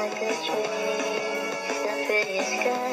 like a dream. The prettiest sky.